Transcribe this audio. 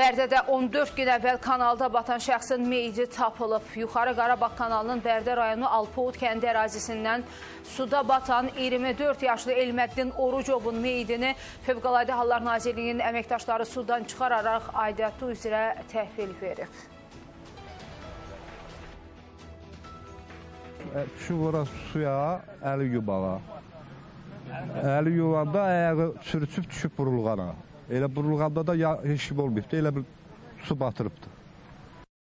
Bərdədə 14 gün əvvəl kanalda batan şəxsin meyidi tapılıb. Yuxarı Qarabağ kanalının Bərdə rayonu Alpoud kəndi ərazisindən suda batan 24 yaşlı Elməddin Orucovun meyidini Fövqəladə Hallar Nazirliyinin əməkdaşları sudan çıxararaq aidiyyatı üzrə təhvil verib. Düşüb ora suya, əli yubağa. Əli yuvanda ayağı sürüsüb düşüb burulğana. Elə burulğanda da ya, heç kim olmayıbdı, elə bir su batırıbdı.